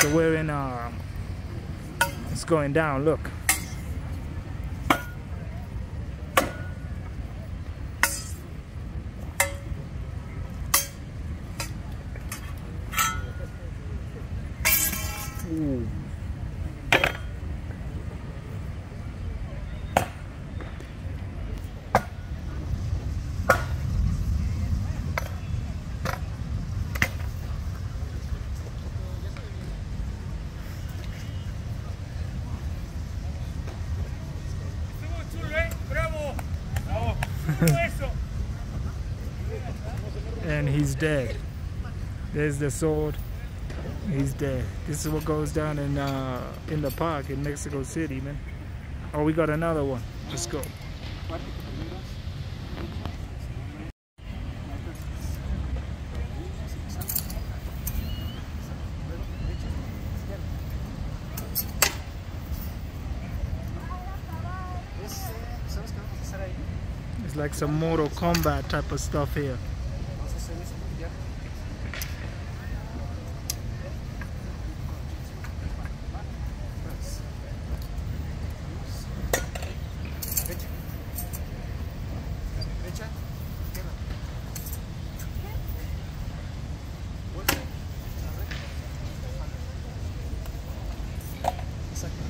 So we're in, uh, it's going down, look. Ooh. and he's dead. There's the sword. He's dead. This is what goes down in uh, in the park in Mexico City, man. Oh, we got another one. Let's go. It's like some Mortal Kombat type of stuff here. second.